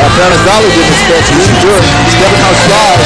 uh, Paradise Valley didn't expect. He's Jurich. Stepping outside.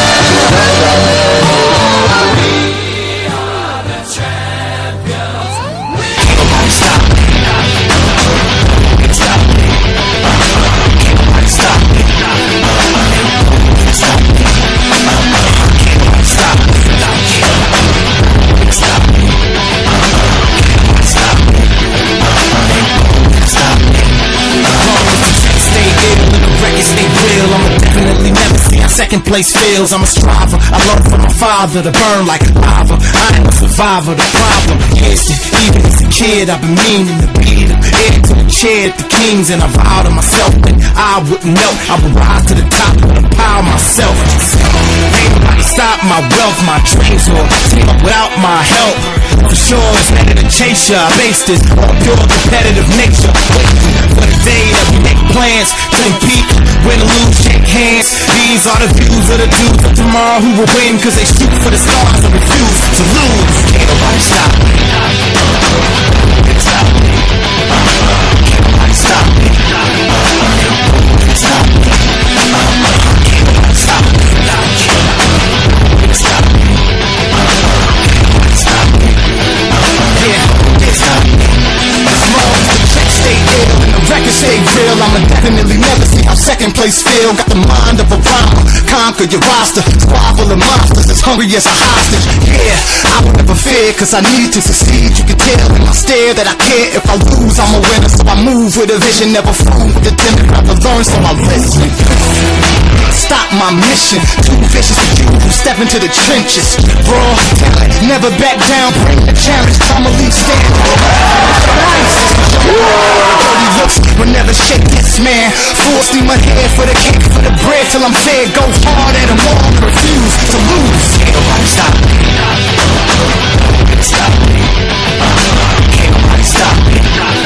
Second place feels. I'm a striver. I learned from my father to burn like lava. I am a survivor. The problem is that even as a kid, I've been meaning to be the heir to the chair at the kings, and I vowed to myself that I wouldn't know. I would rise to the top and empower myself. Ain't nobody stop my wealth, my dreams, or up without my help. For sure, it's better to chase ya. I base this on pure competitive nature. Waiting for the day that we make plans to compete, win or lose, hands. These are the views of the dudes of tomorrow who will win because they shoot for the stars and refuse to lose. Can't nobody stop me. Can't stop me. Can't nobody stop me. Me. Stop me. Me. Stop me. The checks the records I'ma definitely never see how second place feel. Got the mind of a rhymer, conquer your roster. Squabble and monsters as hungry as a hostage. Yeah, I will never fear, cause I need to succeed. You can tell in my stare that I care. If I lose, I'm a winner, so I move with a vision. Never fool with the timid, rather learn, so I listen. Stop my mission. Too vicious for you step into the trenches. Raw talent, never back down, bring the challenge. I'ma leave stand. Dirty looks shake this man. Full steam ahead for the cake, for the bread till I'm fed. Go hard at 'em all, refuse to lose. Can't nobody stop me. Can't stop me. Uh-huh. Can't nobody stop me.